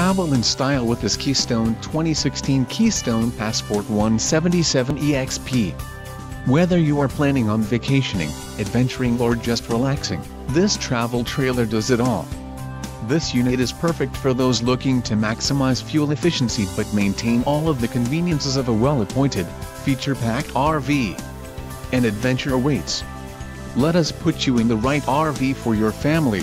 Travel in style with this Keystone 2016 Keystone Passport 177 EXP. Whether you are planning on vacationing, adventuring or just relaxing, this travel trailer does it all. This unit is perfect for those looking to maximize fuel efficiency but maintain all of the conveniences of a well-appointed, feature-packed RV. An adventure awaits. Let us put you in the right RV for your family.